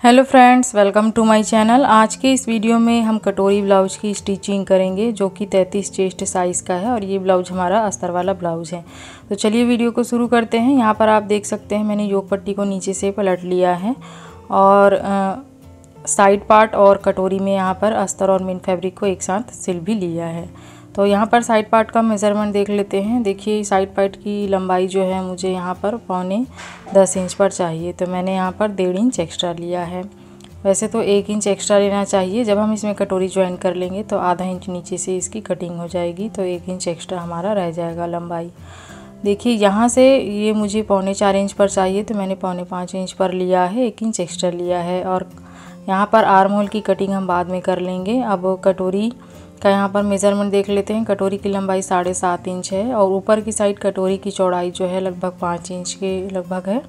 Hello friends welcome to my channel आज के इस वीडियो में हम कटोरी ब्लाउज की स्टिचिंग करेंगे, जो कि 33 चेस्ट साइज़ का है और ये ब्लाउज हमारा अस्तर वाला ब्लाउज है। तो चलिए वीडियो को शुरू करते हैं। यहाँ पर आप देख सकते हैं, मैंने योग पट्टी को नीचे से पलट लिया है और साइड पार्ट और कटोरी में यहाँ पर अस्तर और मेन फैब्रिक को एक साथ सिल भी लिया है। तो यहाँ पर साइड पार्ट का मेज़रमेंट देख लेते हैं। देखिए साइड पार्ट की लंबाई जो है मुझे यहाँ पर पौने दस इंच पर चाहिए। तो मैंने यहाँ पर डेढ़ इंच एक्स्ट्रा लिया है। वैसे तो एक इंच एक्स्ट्रा लेना चाहिए। जब हम इसमें कटोरी ज्वाइन कर लेंगे तो आधा इंच नीचे से इसकी कटिंग हो जाएगी। तो एक इंच एक्स्ट्रा हमारा रह जाएगा लंबाई। देखिए, यहाँ से ये मुझे पौने चार इंच पर चाहिए। तो मैंने पौने पाँच इंच पर लिया है, एक इंच एक्स्ट्रा लिया है। और यहाँ पर आर्म होल की कटिंग हम बाद में कर लेंगे। अब कटोरी का यहाँ पर मेज़रमेंट देख लेते हैं। कटोरी की लंबाई साढ़े सात इंच है और ऊपर की साइड कटोरी की चौड़ाई जो है लगभग पाँच इंच के लगभग है।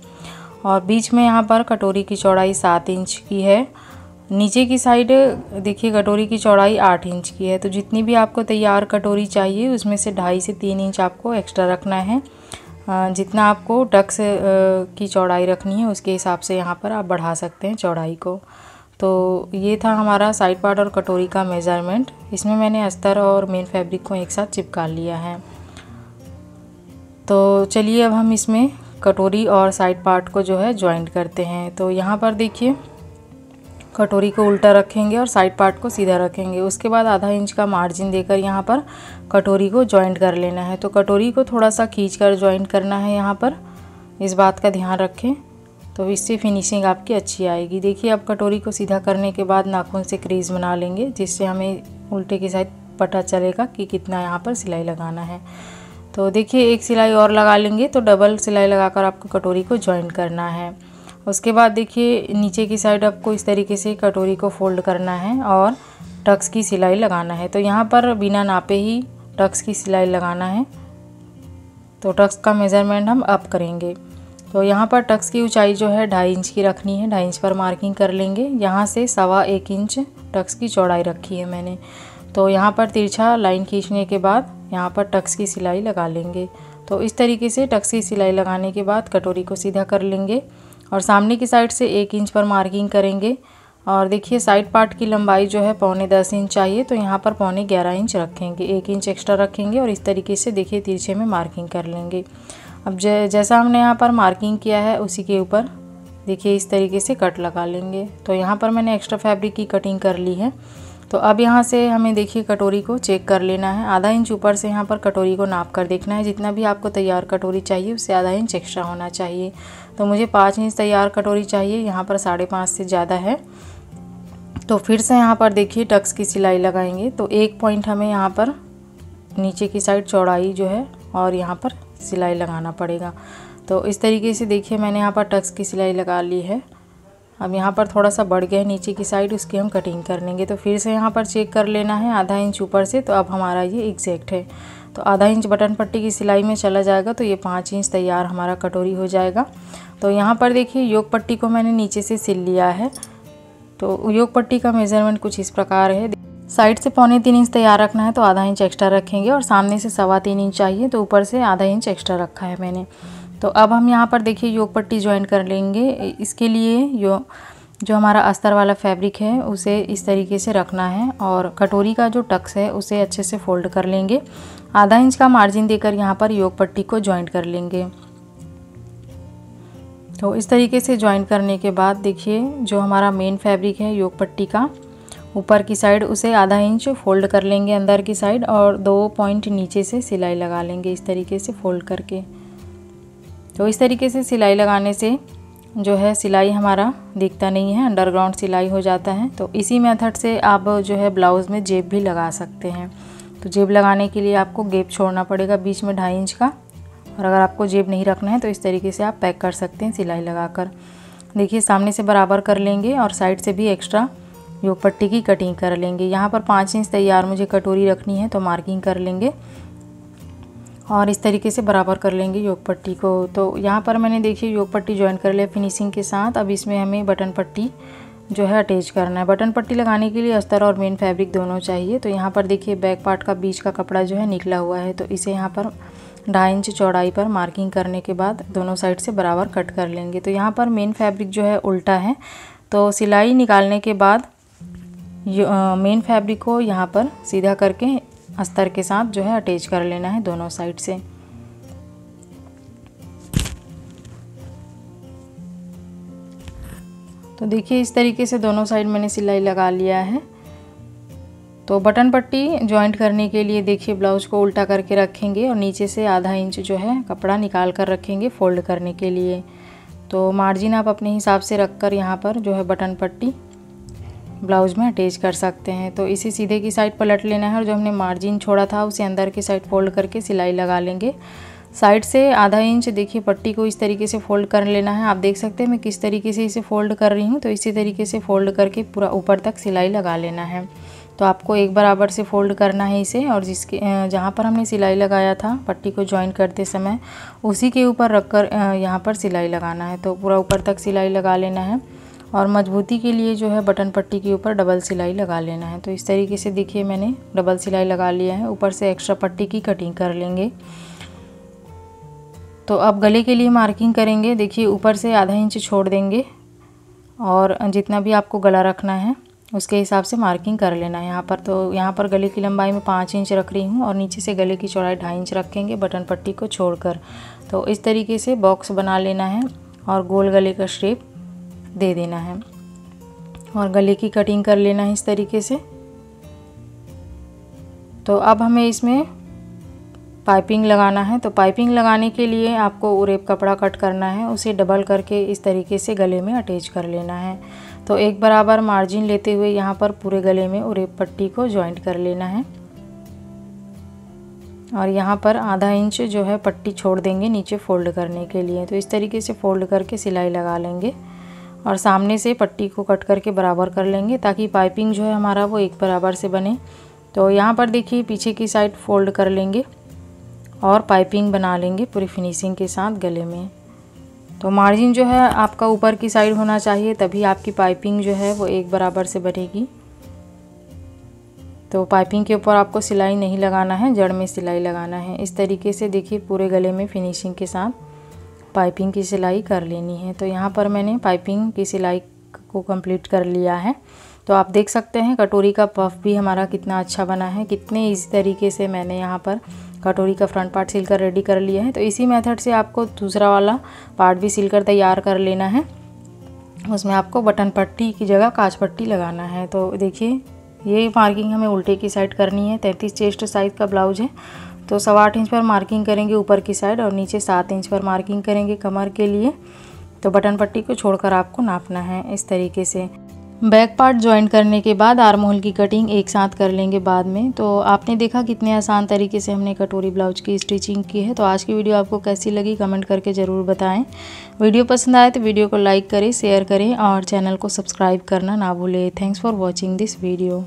और बीच में यहाँ पर कटोरी की चौड़ाई सात इंच की है। नीचे की साइड देखिए, कटोरी की चौड़ाई आठ इंच की है। तो जितनी भी आपको तैयार कटोरी चाहिए, उसमें से ढाई से तीन इंच आपको एक्स्ट्रा रखना है। जितना आपको डक्स की चौड़ाई रखनी है, उसके हिसाब से यहाँ पर आप बढ़ा सकते हैं चौड़ाई को। तो ये था हमारा साइड पार्ट और कटोरी का मेज़रमेंट। इसमें मैंने अस्तर और मेन फैब्रिक को एक साथ चिपका लिया है। तो चलिए अब हम इसमें कटोरी और साइड पार्ट को जो है ज्वाइंट करते हैं। तो यहाँ पर देखिए, कटोरी को उल्टा रखेंगे और साइड पार्ट को सीधा रखेंगे। उसके बाद आधा इंच का मार्जिन देकर यहाँ पर कटोरी को ज्वाइंट कर लेना है। तो कटोरी को थोड़ा सा खींच कर ज्वाइंट करना है यहाँ पर। इस बात का ध्यान रखें। तो इससे फिनिशिंग आपकी अच्छी आएगी। देखिए, आप कटोरी को सीधा करने के बाद नाखून से क्रीज बना लेंगे, जिससे हमें उल्टे की साइड पता चलेगा कि कितना यहाँ पर सिलाई लगाना है। तो देखिए, एक सिलाई और लगा लेंगे तो डबल सिलाई लगाकर आपको कटोरी को ज्वाइंट करना है। उसके बाद देखिए, नीचे की साइड आपको इस तरीके से कटोरी को फोल्ड करना है और टक्स की सिलाई लगाना है। तो यहाँ पर बिना नापे ही टक्स की सिलाई लगाना है। तो टक्स का मेज़रमेंट हम अप करेंगे। तो यहाँ पर टक्स की ऊंचाई जो है ढाई इंच की रखनी है। ढाई इंच पर मार्किंग कर लेंगे। यहाँ से सवा एक इंच टक्स की चौड़ाई रखी है मैंने। तो यहाँ पर तिरछा लाइन खींचने के बाद यहाँ पर टक्स की सिलाई लगा लेंगे। तो इस तरीके से टक्स की सिलाई लगाने के बाद कटोरी को सीधा कर लेंगे और सामने की साइड से एक इंच पर मार्किंग करेंगे। और देखिए साइड पार्ट की लंबाई जो है पौने दस इंच चाहिए तो यहाँ पर पौने ग्यारह इंच रखेंगे। एक इंच एक्स्ट्रा रखेंगे और इस तरीके से देखिए तिरछे में मार्किंग कर लेंगे। अब जैसा हमने यहाँ पर मार्किंग किया है, उसी के ऊपर देखिए इस तरीके से कट लगा लेंगे। तो यहाँ पर मैंने एक्स्ट्रा फैब्रिक की कटिंग कर ली है। तो अब यहाँ से हमें देखिए कटोरी को चेक कर लेना है। आधा इंच ऊपर से यहाँ पर कटोरी को नाप कर देखना है। जितना भी आपको तैयार कटोरी चाहिए, उससे आधा इंच एक्स्ट्रा होना चाहिए। तो मुझे पाँच इंच तैयार कटोरी चाहिए। यहाँ पर साढ़े पाँच से ज़्यादा है। तो फिर से यहाँ पर देखिए टक्स की सिलाई लगाएँगे। तो एक पॉइंट हमें यहाँ पर नीचे की साइड चौड़ाई जो है और यहाँ पर सिलाई लगाना पड़ेगा। तो इस तरीके से देखिए, मैंने यहाँ पर टक्स की सिलाई लगा ली है। अब यहाँ पर थोड़ा सा बढ़ गया है, नीचे की साइड उसकी हम कटिंग कर लेंगे। तो फिर से यहाँ पर चेक कर लेना है आधा इंच ऊपर से तो अब हमारा ये एग्जैक्ट है। तो आधा इंच बटन पट्टी की सिलाई में चला जाएगा तो ये पाँच इंच तैयार हमारा कटोरी हो जाएगा। तो यहाँ पर देखिए, योग पट्टी को मैंने नीचे से सिल लिया है। तो योग पट्टी का मेज़रमेंट कुछ इस प्रकार है। साइड से पौने तीन इंच तैयार रखना है तो आधा इंच एक्स्ट्रा रखेंगे और सामने से सवा तीन इंच चाहिए तो ऊपर से आधा इंच एक्स्ट्रा रखा है मैंने। तो अब हम यहाँ पर देखिए योग पट्टी ज्वाइन कर लेंगे। इसके लिए यो, जो हमारा अस्तर वाला फैब्रिक है, उसे इस तरीके से रखना है और कटोरी का जो टक्स है, उसे अच्छे से फोल्ड कर लेंगे। आधा इंच का मार्जिन देकर यहाँ पर योग पट्टी को ज्वाइंट कर लेंगे। तो इस तरीके से ज्वाइन करने के बाद देखिए, जो हमारा मेन फैब्रिक है योग पट्टी का ऊपर की साइड उसे आधा इंच फोल्ड कर लेंगे अंदर की साइड और दो पॉइंट नीचे से सिलाई लगा लेंगे इस तरीके से फोल्ड करके। तो इस तरीके से सिलाई लगाने से जो है सिलाई हमारा दिखता नहीं है, अंडरग्राउंड सिलाई हो जाता है। तो इसी मेथड से आप जो है ब्लाउज़ में जेब भी लगा सकते हैं। तो जेब लगाने के लिए आपको गेप छोड़ना पड़ेगा बीच में ढाई इंच का और अगर आपको जेब नहीं रखना है तो इस तरीके से आप पैक कर सकते हैं सिलाई लगाकर। देखिए सामने से बराबर कर लेंगे और साइड से भी एक्स्ट्रा योग पट्टी की कटिंग कर लेंगे। यहाँ पर पाँच इंच तैयार मुझे कटोरी रखनी है तो मार्किंग कर लेंगे। और इस तरीके से बराबर कर लेंगे योग पट्टी को। तो यहाँ पर मैंने देखिए योग पट्टी ज्वाइन कर लिया फिनिशिंग के साथ। अब इसमें हमें बटन पट्टी जो है अटैच करना है। बटन पट्टी लगाने के लिए अस्तर और मेन फैब्रिक दोनों चाहिए। तो यहाँ पर देखिए बैक पार्ट का बीच का कपड़ा जो है निकला हुआ है। तो इसे यहाँ पर ढाई इंच चौड़ाई पर मार्किंग करने के बाद दोनों साइड से बराबर कट कर लेंगे। तो यहाँ पर मेन फैब्रिक जो है उल्टा है। तो सिलाई निकालने के बाद मेन फैब्रिक को यहाँ पर सीधा करके अस्तर के साथ जो है अटैच कर लेना है दोनों साइड से। तो देखिए, इस तरीके से दोनों साइड मैंने सिलाई लगा लिया है। तो बटन पट्टी ज्वाइंट करने के लिए देखिए ब्लाउज को उल्टा करके रखेंगे और नीचे से आधा इंच जो है कपड़ा निकाल कर रखेंगे फोल्ड करने के लिए। तो मार्जिन आप अपने हिसाब से रख कर यहाँ पर जो है बटन पट्टी ब्लाउज में अटैच कर सकते हैं। तो इसे सीधे की साइड पलट लेना है और जो हमने मार्जिन छोड़ा था, उसे अंदर की साइड फोल्ड करके सिलाई लगा लेंगे। साइड से आधा इंच, देखिए पट्टी को इस तरीके से फोल्ड कर लेना है। आप देख सकते हैं मैं किस तरीके से इसे फोल्ड कर रही हूँ। तो इसी तरीके से फोल्ड करके पूरा ऊपर तक सिलाई लगा लेना है। तो आपको एक बराबर से फोल्ड करना है इसे और जिसके जहाँ पर हमने सिलाई लगाया था, पट्टी को ज्वाइन करते समय, उसी के ऊपर रख कर यहाँ पर सिलाई लगाना है। तो पूरा ऊपर तक सिलाई लगा लेना है। और मजबूती के लिए जो है बटन पट्टी के ऊपर डबल सिलाई लगा लेना है। तो इस तरीके से देखिए मैंने डबल सिलाई लगा लिया है। ऊपर से एक्स्ट्रा पट्टी की कटिंग कर लेंगे। तो अब गले के लिए मार्किंग करेंगे। देखिए ऊपर से आधा इंच छोड़ देंगे और जितना भी आपको गला रखना है, उसके हिसाब से मार्किंग कर लेना है। यहाँ पर तो यहाँ पर गले की लंबाई में पाँच इंच रख रही हूँ और नीचे से गले की चौड़ाई ढाई इंच रखेंगे बटन पट्टी को छोड़कर। तो इस तरीके से बॉक्स बना लेना है और गोल गले का शेप दे देना है। और गले की कटिंग कर लेना है इस तरीके से। तो अब हमें इसमें पाइपिंग लगाना है। तो पाइपिंग लगाने के लिए आपको उरेप कपड़ा कट करना है। उसे डबल करके इस तरीके से गले में अटैच कर लेना है। तो एक बराबर मार्जिन लेते हुए यहाँ पर पूरे गले में उरेप पट्टी को ज्वाइंट कर लेना है। और यहाँ पर आधा इंच जो है पट्टी छोड़ देंगे नीचे फोल्ड करने के लिए। तो इस तरीके से फोल्ड करके सिलाई लगा लेंगे। और सामने से पट्टी को कट करके बराबर कर लेंगे ताकि पाइपिंग जो है हमारा वो एक बराबर से बने। तो यहाँ पर देखिए, पीछे की साइड फोल्ड कर लेंगे और पाइपिंग बना लेंगे पूरी फिनिशिंग के साथ गले में। तो मार्जिन जो है आपका ऊपर की साइड होना चाहिए, तभी आपकी पाइपिंग जो है वो एक बराबर से बनेगी तो पाइपिंग के ऊपर आपको सिलाई नहीं लगाना है, जड़ में सिलाई लगाना है। इस तरीके से देखिए पूरे गले में फिनिशिंग के साथ पाइपिंग की सिलाई कर लेनी है। तो यहाँ पर मैंने पाइपिंग की सिलाई को कंप्लीट कर लिया है। तो आप देख सकते हैं, कटोरी का पफ भी हमारा कितना अच्छा बना है। कितने इसी तरीके से मैंने यहाँ पर कटोरी का फ्रंट पार्ट सिल कर रेडी कर लिया है। तो इसी मेथड से आपको दूसरा वाला पार्ट भी सिल कर तैयार कर लेना है। उसमें आपको बटन पट्टी की जगह काज पट्टी लगाना है। तो देखिए, ये मार्किंग हमें उल्टे की साइड करनी है। तैंतीस चेस्ट साइज़ का ब्लाउज है। तो सवा आठ इंच पर मार्किंग करेंगे ऊपर की साइड और नीचे सात इंच पर मार्किंग करेंगे कमर के लिए। तो बटन पट्टी को छोड़कर आपको नापना है इस तरीके से। बैक पार्ट ज्वाइन करने के बाद आर्म होल की कटिंग एक साथ कर लेंगे बाद में। तो आपने देखा कितने आसान तरीके से हमने कटोरी ब्लाउज की स्टिचिंग की है। तो आज की वीडियो आपको कैसी लगी कमेंट करके ज़रूर बताएँ। वीडियो पसंद आए तो वीडियो को लाइक करें, शेयर करें और चैनल को सब्सक्राइब करना ना भूलें। Thanks for watching this video.